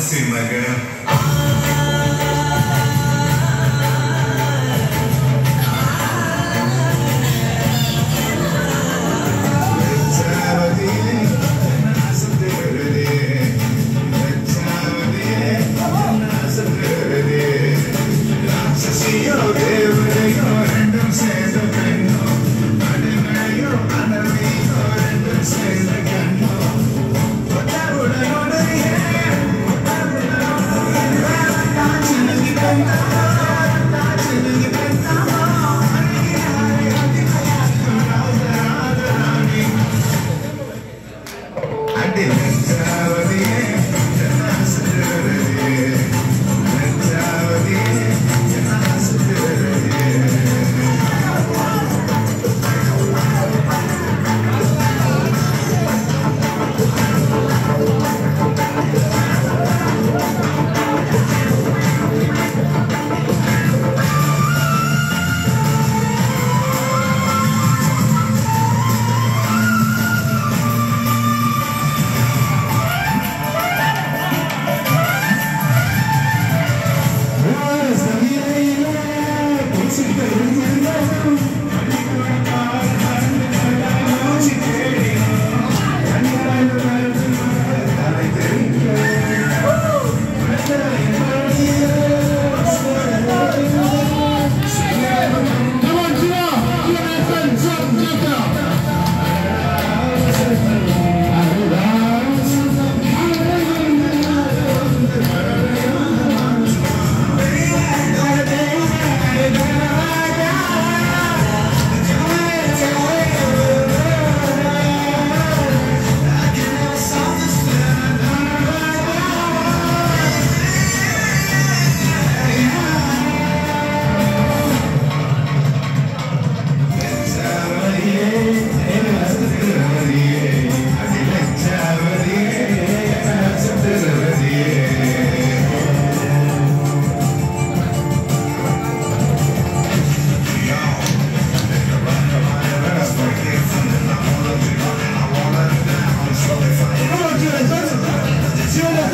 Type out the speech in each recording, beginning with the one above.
and sing, my girl. See you, baby, your hand and say the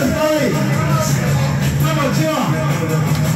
ください。